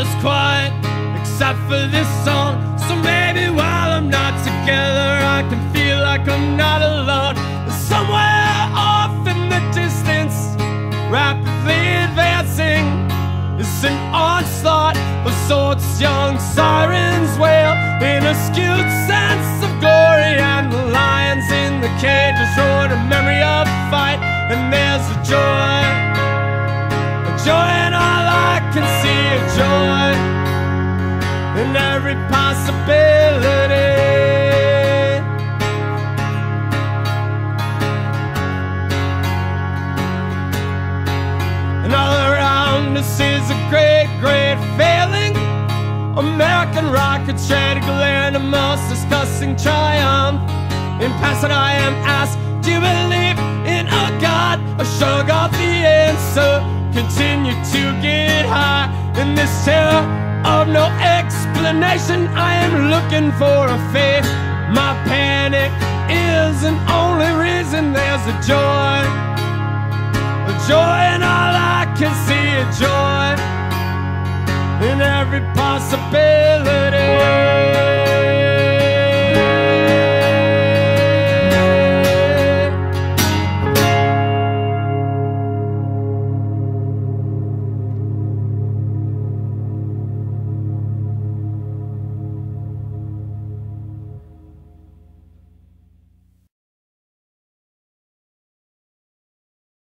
write for this song. So maybe while I'm not together, I can feel like I'm not alone. Somewhere off in the distance, rapidly advancing, is an onslaught of swords, young sirens wail in a skewed sense of glory, and the lions in the cages roar a memory of fight, and there's a joy, a joy in all I can see, a joy in every possibility. And all around us is a great, great failing. American rockets ready to land a most disgusting triumph. In passing, I am asked, Do you believe in a God? I shrug off the answer. Continue to get high in this terror of no explanation. I am looking for a faith. My panic is an only reason there's a joy. A joy in all I can see, a joy in every possibility.